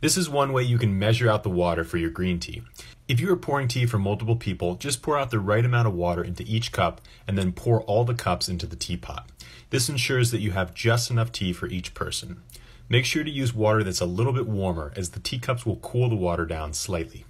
This is one way you can measure out the water for your green tea. If you are pouring tea for multiple people, just pour out the right amount of water into each cup and then pour all the cups into the teapot. This ensures that you have just enough tea for each person. Make sure to use water that's a little bit warmer as the teacups will cool the water down slightly.